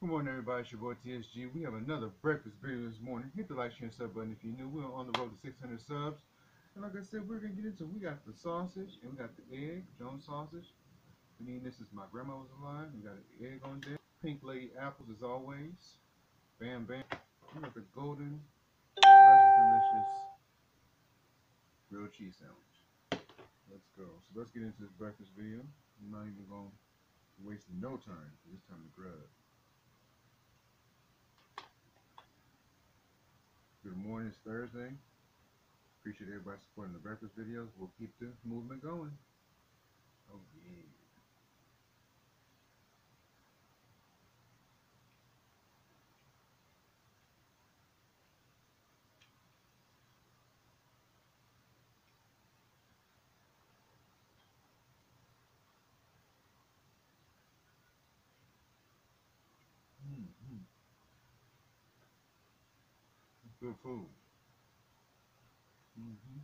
Good morning, everybody. It's your boy TSG. We have another breakfast video this morning. Hit the like, share, and sub button if you're new. We're on the road to 600 subs. And like I said, we're going to get into We got the sausage and we got the egg, Jones sausage. We need this is my grandma was alive. We got an egg on there. Pink Lady apples as always. Bam, bam. We got the golden, delicious, delicious grilled cheese sandwich. Let's go. So let's get into this breakfast video. I'm not even going to waste no time. It's time to grub. It's Thursday. Appreciate everybody supporting the breakfast videos. We'll keep the movement going. Oh yeah. Mm-hmm. Good food. Mm-hmm.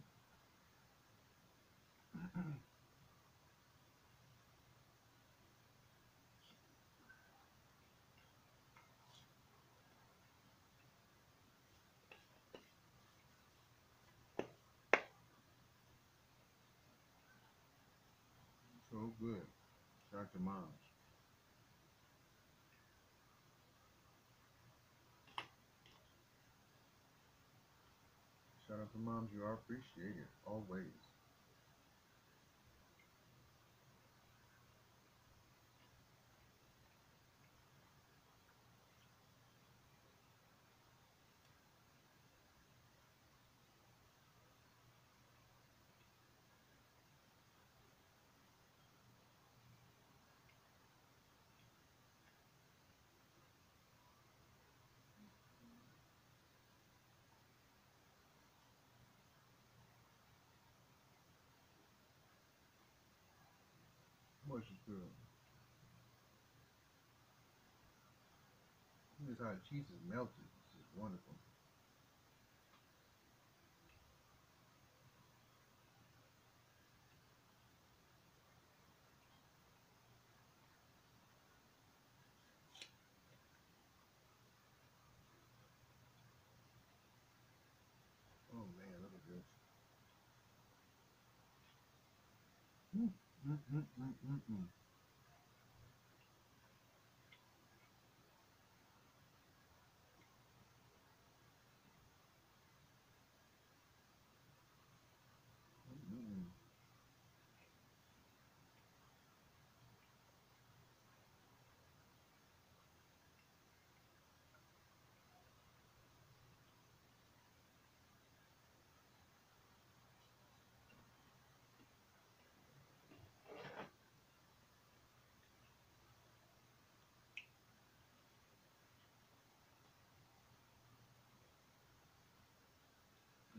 so good. Shout out to moms. You are appreciated always. Much is good. This is how the cheese is melted. This is wonderful. Oh man, look at this. Mm, mm, mm. Mm, mm, mm.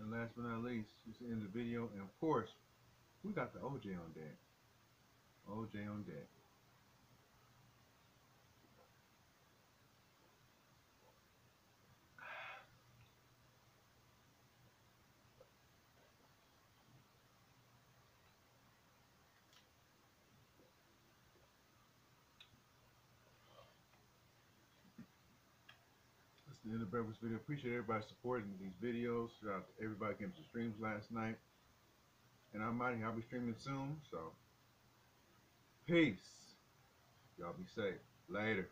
And last but not least, just end the video, and of course, we got the OJ on deck. OJ on deck. The end of breakfast video. Appreciate everybody supporting these videos. Shout out to everybody came to streams last night. And I'm here. I'll be streaming soon. So, peace. Y'all be safe. Later.